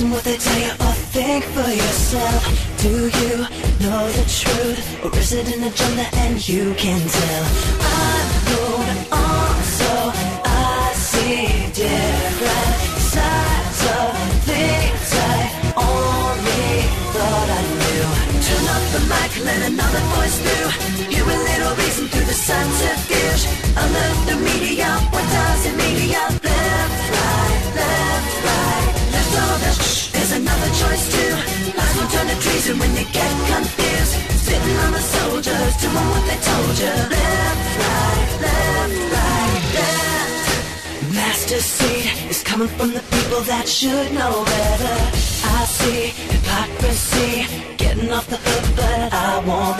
listen what they tell you or think for yourself. Do you know the truth? Or is it in agenda and you can tell? I'm moving on, so I see different sides of things I only thought I knew. Turn up the mic, let another voice through. Hear a little reason through the subterfuge. Treason when you get confused. Sitting on the soldiers, doing what they told you. Left, right, left, right, left. Master seed is coming from the people that should know better. I see hypocrisy getting off the hook, but I won't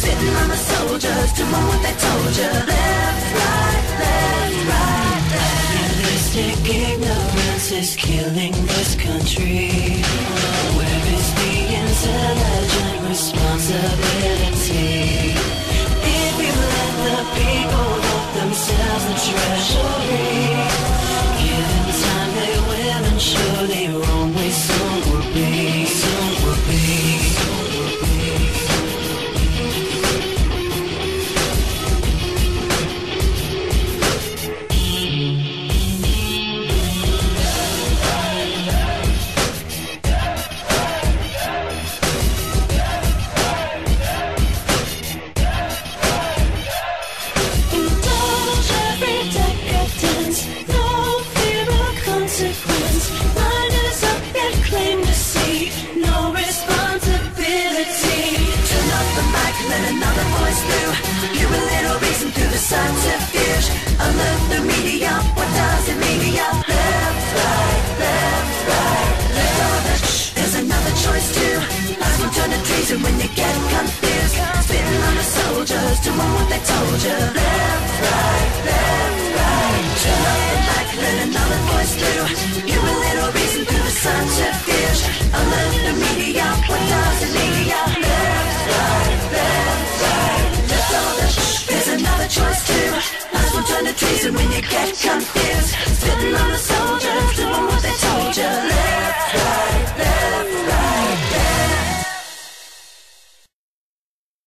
Sitting on the soldiers, doing what they told you. Left, right, left, right, left. Nihilistic ignorance is killing this country. Where is the intelligent responsibility? If you let the people vote themselves the treasury. claim to see no responsibility. Turn the mic and let another voice through. A little reason through the the media. What does? Left, right, left, right, left. There's another choice too. Lies will turn to treason when you get confused. Spitting on the soldiers, doing what they told you.